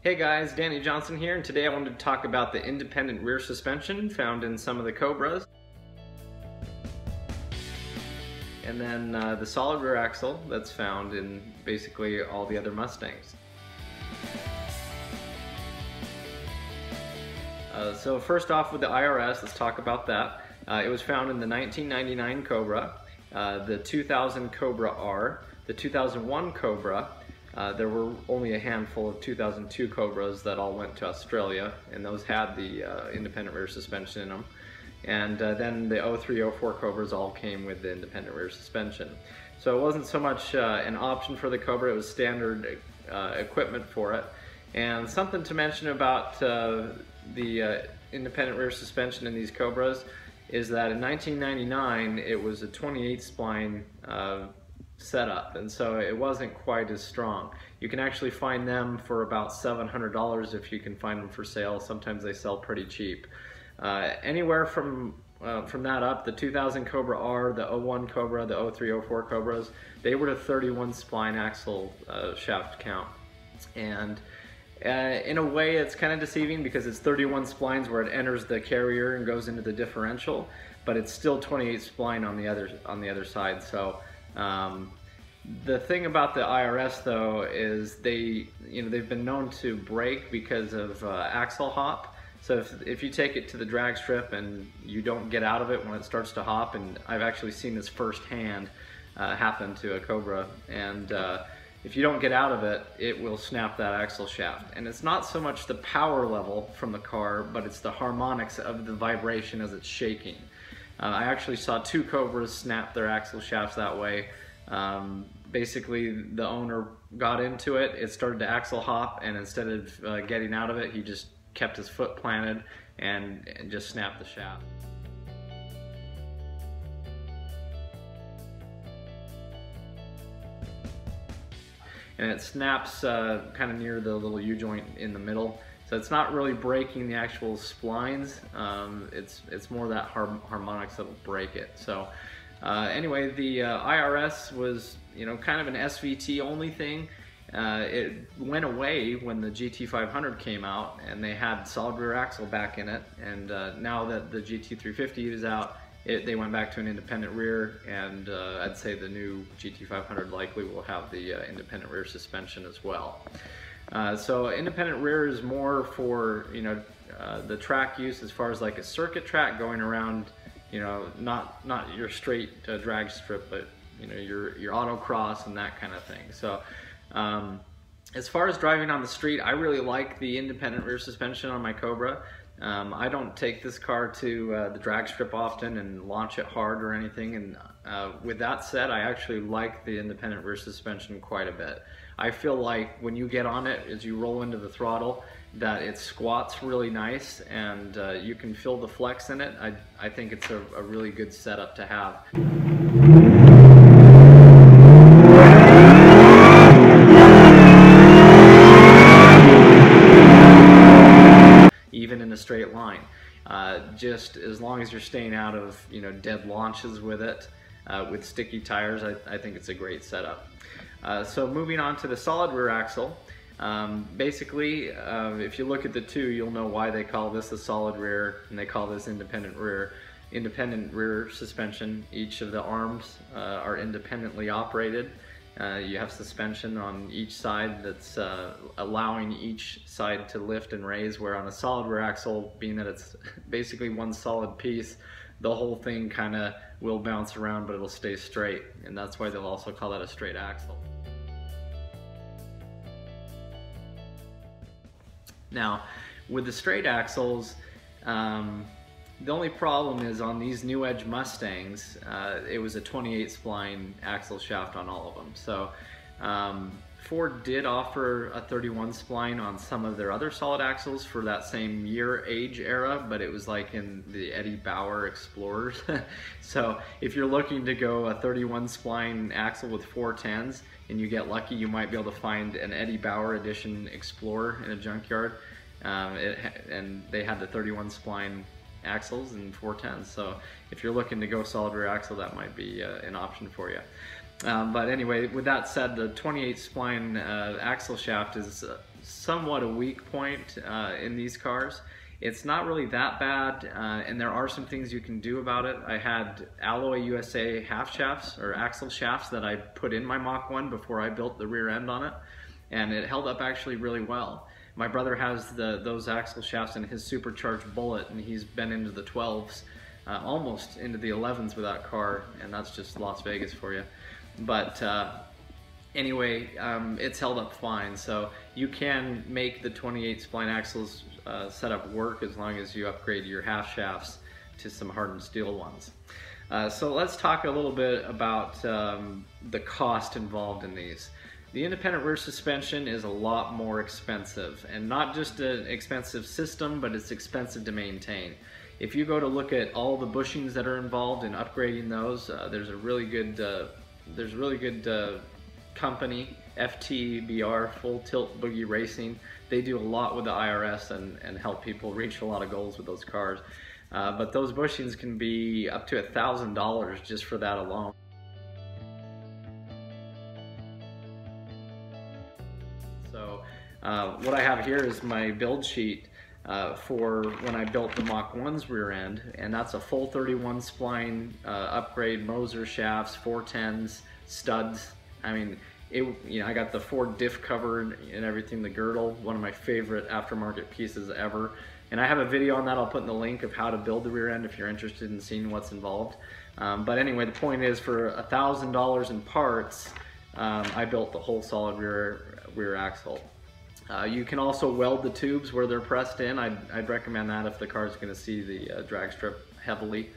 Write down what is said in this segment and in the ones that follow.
Hey guys, Danny Johnson here, and today I wanted to talk about the independent rear suspension found in some of the Cobras. And then uh, the solid rear axle that's found in basically all the other Mustangs. Uh, so first off with the IRS, let's talk about that. Uh, it was found in the 1999 Cobra, uh, the 2000 Cobra R, the 2001 Cobra, uh, there were only a handful of 2002 Cobras that all went to Australia, and those had the uh, independent rear suspension in them. And uh, then the 03, 04 Cobras all came with the independent rear suspension. So it wasn't so much uh, an option for the Cobra, it was standard uh, equipment for it. And something to mention about uh, the independent rear suspension in these Cobras is that in 1999 it was a 28 spline setup and so it wasn't quite as strong. You can actually find them for about $700 if you can find them for sale. Sometimes they sell pretty cheap. Uh, anywhere from uh, from that up, the 2000 Cobra R, the 01 Cobra, the 03, 04 Cobras, they were to 31 spline axle uh, shaft count. And uh, in a way, it's kind of deceiving because it's 31 splines where it enters the carrier and goes into the differential, but it's still 28 spline on the other on the other side. So um, the thing about the IRS though is they, you know, they've been known to break because of uh, axle hop. So if, if you take it to the drag strip and you don't get out of it when it starts to hop, and I've actually seen this firsthand uh, happen to a Cobra, and uh, if you don't get out of it, it will snap that axle shaft. And it's not so much the power level from the car, but it's the harmonics of the vibration as it's shaking. Uh, I actually saw two Cobras snap their axle shafts that way. Um, basically, the owner got into it, it started to axle hop, and instead of uh, getting out of it, he just kept his foot planted and, and just snapped the shaft. and it snaps uh, kind of near the little U-joint in the middle. So it's not really breaking the actual splines, um, it's, it's more that har harmonics that'll break it. So uh, anyway, the uh, IRS was you know kind of an SVT only thing. Uh, it went away when the GT500 came out and they had solid rear axle back in it and uh, now that the GT350 is out it, they went back to an independent rear and uh, I'd say the new GT500 likely will have the uh, independent rear suspension as well. Uh, so independent rear is more for, you know, uh, the track use as far as like a circuit track going around, you know, not, not your straight uh, drag strip, but, you know, your, your autocross and that kind of thing. So, um, as far as driving on the street, I really like the independent rear suspension on my Cobra. Um, I don't take this car to uh, the drag strip often and launch it hard or anything. And uh, with that said, I actually like the independent rear suspension quite a bit. I feel like when you get on it, as you roll into the throttle, that it squats really nice and uh, you can feel the flex in it. I, I think it's a, a really good setup to have. even in a straight line. Uh, just as long as you're staying out of you know dead launches with it, uh, with sticky tires, I, I, think it's a great setup. Uh, so moving on to the solid rear axle, um, basically uh, if you look at the two, you'll know why they call this a solid rear and they call this independent rear. Independent rear suspension, each of the arms uh, are independently operated. Uh, you have suspension on each side that's uh, allowing each side to lift and raise, where on a solid rear axle, being that it's basically one solid piece, the whole thing kind of will bounce around, but it'll stay straight. And that's why they'll also call that a straight axle. Now, with the straight axles, um, the only problem is on these New Edge Mustangs, uh, it was a 28 spline axle shaft on all of them. So um, Ford did offer a 31 spline on some of their other solid axles for that same year age era, but it was like in the Eddie Bauer Explorers. so if you're looking to go a 31 spline axle with 410s and you get lucky, you might be able to find an Eddie Bauer edition Explorer in a junkyard. Um, it, and they had the 31 spline axles and 410s. So if you're looking to go solid rear axle, that might be uh, an option for you. Um, but anyway, with that said, the 28 spline uh, axle shaft is uh, somewhat a weak point uh, in these cars. It's not really that bad, uh, and there are some things you can do about it. I had Alloy USA half shafts or axle shafts that I put in my Mach 1 before I built the rear end on it, and it held up actually really well. My brother has the those axle shafts in his supercharged Bullitt, and he's been into the 12s, uh, almost into the 11s with that car, and that's just Las Vegas for you. But uh, anyway, um, it's held up fine. So you can make the 28 spline axles uh, setup work as long as you upgrade your half shafts to some hardened steel ones. Uh, so let's talk a little bit about um, the cost involved in these. The independent rear suspension is a lot more expensive and not just an expensive system, but it's expensive to maintain. If you go to look at all the bushings that are involved in upgrading those, uh, there's a really good uh, there's really good uh, company, FTBR, Full Tilt Boogie Racing. They do a lot with the IRS and, and help people reach a lot of goals with those cars. Uh, but those bushings can be up to a thousand dollars just for that alone. So uh, what I have here is my build sheet uh, for when I built the Mach 1's rear end, and that's a full 31 spline uh, upgrade, Moser shafts, 410s, studs. I mean, it, you know, I got the Ford diff cover and everything, the girdle, one of my favorite aftermarket pieces ever. And I have a video on that, I'll put in the link of how to build the rear end if you're interested in seeing what's involved. Um, but anyway, the point is for a $1,000 in parts, um, I built the whole solid rear, rear axle. Uh, you can also weld the tubes where they're pressed in. I'd, I'd recommend that if the car is going to see the uh, drag strip heavily.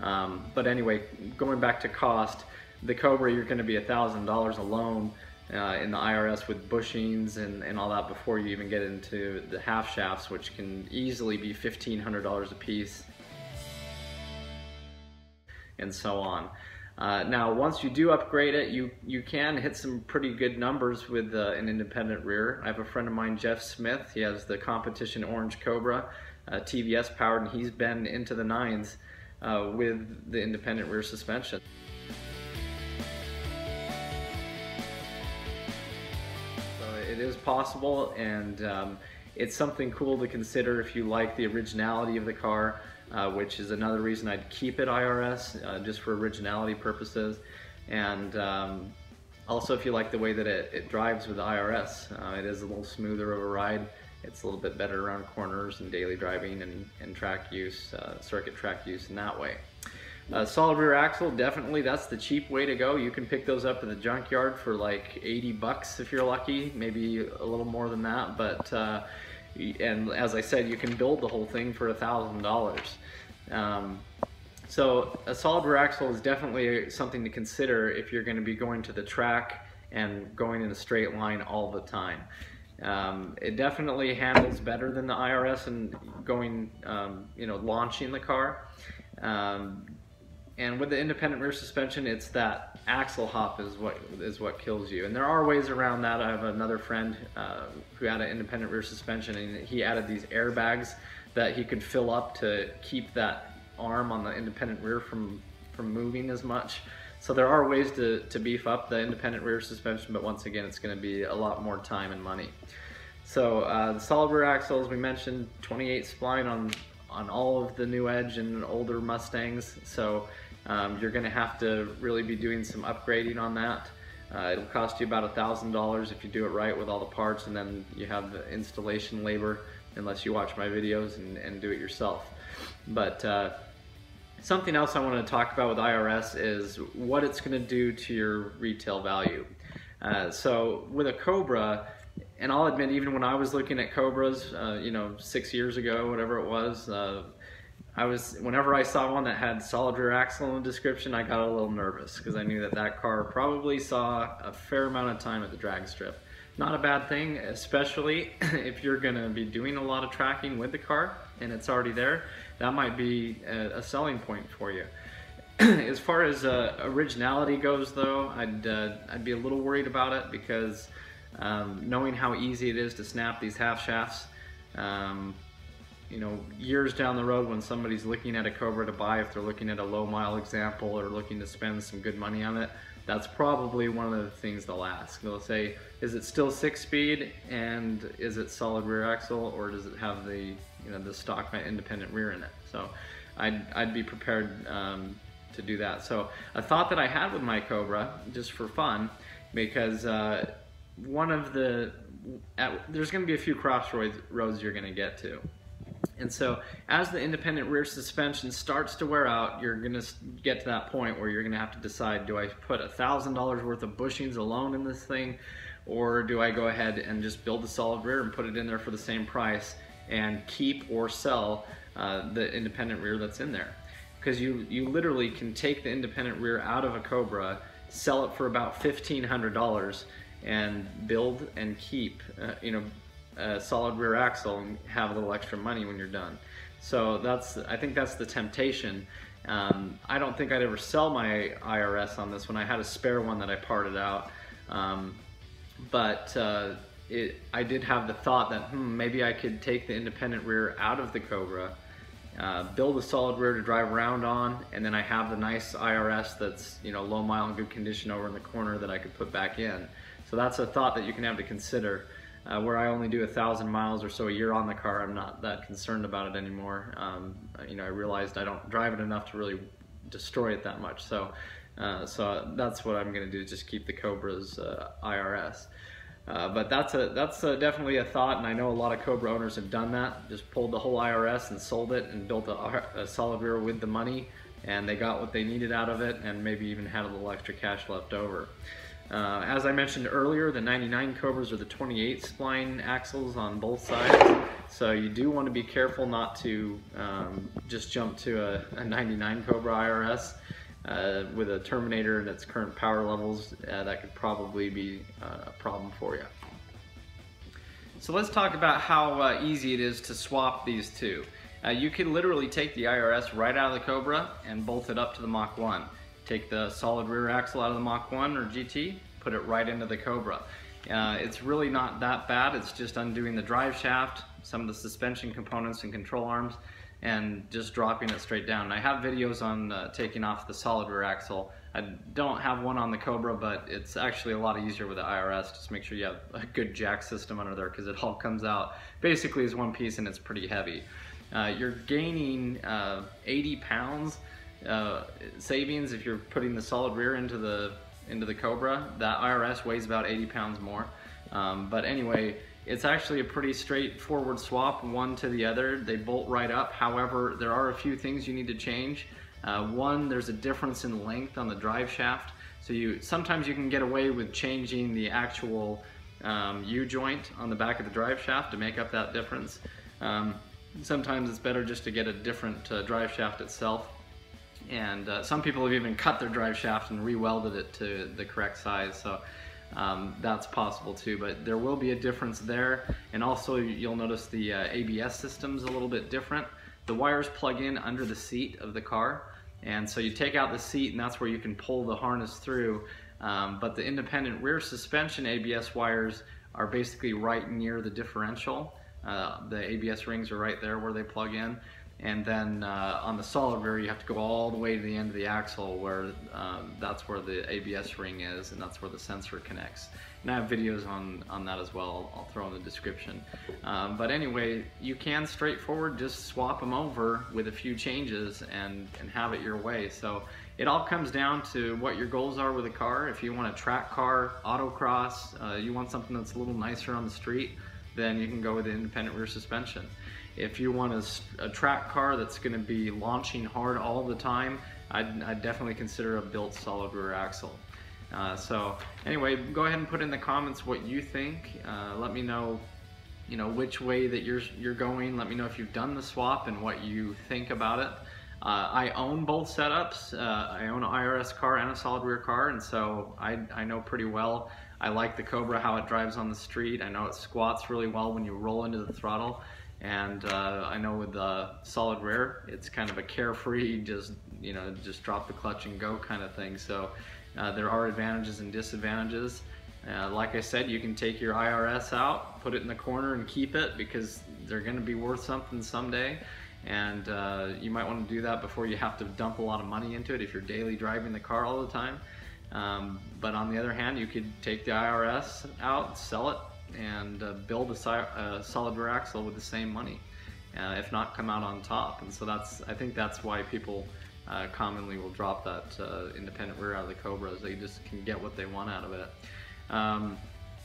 Um, but anyway, going back to cost, the Cobra you're going to be $1,000 alone uh, in the IRS with bushings and, and all that before you even get into the half shafts, which can easily be $1,500 a piece and so on. Uh, now, once you do upgrade it, you, you can hit some pretty good numbers with uh, an independent rear. I have a friend of mine, Jeff Smith. He has the competition Orange Cobra, uh, TVS powered, and he's been into the nines uh, with the independent rear suspension. So it is possible, and um, it's something cool to consider if you like the originality of the car uh, which is another reason I'd keep it IRS, uh, just for originality purposes. And um, also if you like the way that it, it drives with the IRS, uh, it is a little smoother of a ride. It's a little bit better around corners and daily driving and, and track use, uh, circuit track use in that way. Uh, solid rear axle, definitely that's the cheap way to go. You can pick those up in the junkyard for like 80 bucks if you're lucky, maybe a little more than that, but uh, and as I said, you can build the whole thing for a thousand dollars. Um, so a solid rear axle is definitely something to consider if you're going to be going to the track and going in a straight line all the time. Um, it definitely handles better than the IRS and going, um, you know, launching the car. Um, and with the independent rear suspension, it's that axle hop is what is what kills you. And there are ways around that. I have another friend uh, who had an independent rear suspension, and he added these airbags that he could fill up to keep that arm on the independent rear from from moving as much. So there are ways to, to beef up the independent rear suspension, but once again, it's going to be a lot more time and money. So uh, the solid rear axles, we mentioned 28 spline on on all of the new Edge and older Mustangs. So um, you're going to have to really be doing some upgrading on that. Uh, it'll cost you about a thousand dollars if you do it right with all the parts and then you have the installation labor unless you watch my videos and, and do it yourself. But uh, something else I want to talk about with IRS is what it's going to do to your retail value. Uh, so with a Cobra, and I'll admit, even when I was looking at Cobras, uh, you know, six years ago, whatever it was, uh, I was whenever I saw one that had solid rear axle in the description, I got a little nervous because I knew that that car probably saw a fair amount of time at the drag strip. Not a bad thing, especially if you're going to be doing a lot of tracking with the car and it's already there. That might be a, a selling point for you. as far as uh, originality goes, though, I'd uh, I'd be a little worried about it because um, knowing how easy it is to snap these half shafts. Um, you know, years down the road when somebody's looking at a Cobra to buy, if they're looking at a low mile example or looking to spend some good money on it, that's probably one of the things they'll ask. They'll say, is it still six speed and is it solid rear axle or does it have the, you know, the stock independent rear in it? So I'd, I'd be prepared um, to do that. So a thought that I had with my Cobra, just for fun, because uh, one of the, at, there's gonna be a few crossroads roads you're gonna get to. And so as the independent rear suspension starts to wear out, you're gonna get to that point where you're gonna have to decide, do I put a $1,000 worth of bushings alone in this thing? Or do I go ahead and just build the solid rear and put it in there for the same price and keep or sell uh, the independent rear that's in there? Because you, you literally can take the independent rear out of a Cobra, sell it for about $1,500 and build and keep, uh, you know, a solid rear axle and have a little extra money when you're done. So that's, I think that's the temptation. Um, I don't think I'd ever sell my IRS on this one. I had a spare one that I parted out. Um, but uh, it, I did have the thought that hmm, maybe I could take the independent rear out of the Cobra, uh, build a solid rear to drive around on, and then I have the nice IRS that's you know low mile and good condition over in the corner that I could put back in. So that's a thought that you can have to consider. Uh, where I only do a thousand miles or so a year on the car, I'm not that concerned about it anymore. Um, you know, I realized I don't drive it enough to really destroy it that much. So, uh, so that's what I'm going to do, just keep the Cobra's uh, IRS. Uh, but that's a that's a, definitely a thought, and I know a lot of Cobra owners have done that. Just pulled the whole IRS and sold it, and built a, a solid rear with the money, and they got what they needed out of it, and maybe even had a little extra cash left over. Uh, as I mentioned earlier, the 99 Cobras are the 28 spline axles on both sides, so you do want to be careful not to um, just jump to a, a 99 Cobra IRS. Uh, with a Terminator and its current power levels, uh, that could probably be uh, a problem for you. So let's talk about how uh, easy it is to swap these two. Uh, you can literally take the IRS right out of the Cobra and bolt it up to the Mach 1. Take the solid rear axle out of the Mach 1 or GT, put it right into the Cobra. Uh, it's really not that bad, it's just undoing the drive shaft, some of the suspension components and control arms, and just dropping it straight down. I have videos on uh, taking off the solid rear axle. I don't have one on the Cobra, but it's actually a lot easier with the IRS. Just make sure you have a good jack system under there because it all comes out basically as one piece and it's pretty heavy. Uh, you're gaining uh, 80 pounds uh, savings if you're putting the solid rear into the into the Cobra. That IRS weighs about 80 pounds more. Um, but anyway, it's actually a pretty straightforward swap, one to the other. They bolt right up. However, there are a few things you need to change. Uh, one, there's a difference in length on the drive shaft. So you sometimes you can get away with changing the actual um, U-joint on the back of the drive shaft to make up that difference. Um, sometimes it's better just to get a different uh, drive shaft itself. And uh, some people have even cut their drive shaft and re-welded it to the correct size. So um, that's possible too, but there will be a difference there. And also you'll notice the uh, ABS system's a little bit different. The wires plug in under the seat of the car. And so you take out the seat and that's where you can pull the harness through. Um, but the independent rear suspension ABS wires are basically right near the differential. Uh, the ABS rings are right there where they plug in. And then uh, on the solid rear, you have to go all the way to the end of the axle where um, that's where the ABS ring is and that's where the sensor connects. And I have videos on, on that as well, I'll throw in the description. Um, but anyway, you can straightforward just swap them over with a few changes and, and have it your way. So it all comes down to what your goals are with a car. If you want a track car, autocross, uh, you want something that's a little nicer on the street, then you can go with the independent rear suspension. If you want a, a track car that's going to be launching hard all the time, I'd, I'd definitely consider a built solid rear axle. Uh, so anyway, go ahead and put in the comments what you think. Uh, let me know, you know, which way that you're you're going. Let me know if you've done the swap and what you think about it. Uh, I own both setups. Uh, I own an IRS car and a solid rear car, and so I, I know pretty well. I like the Cobra, how it drives on the street. I know it squats really well when you roll into the throttle. And uh, I know with the solid rear, it's kind of a carefree, just you know, just drop the clutch and go kind of thing. So uh, there are advantages and disadvantages. Uh, like I said, you can take your IRS out, put it in the corner and keep it because they're going to be worth something someday. And uh, you might want to do that before you have to dump a lot of money into it if you're daily driving the car all the time. Um, but on the other hand, you could take the IRS out, sell it, and uh, build a, a, solid rear axle with the same money. Uh, if not, come out on top. And so that's, I think that's why people uh, commonly will drop that uh, independent rear out of the Cobras. They just can get what they want out of it. Um,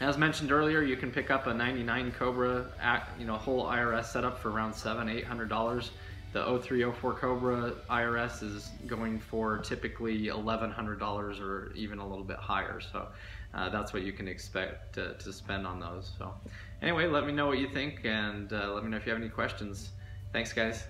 as mentioned earlier, you can pick up a 99 Cobra, at, you know, whole IRS setup for around seven, eight hundred dollars. The 0304 Cobra IRS is going for typically $1,100 or even a little bit higher. So uh, that's what you can expect to, to, spend on those. So anyway, let me know what you think and uh, let me know if you have any questions. Thanks guys.